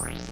Bye.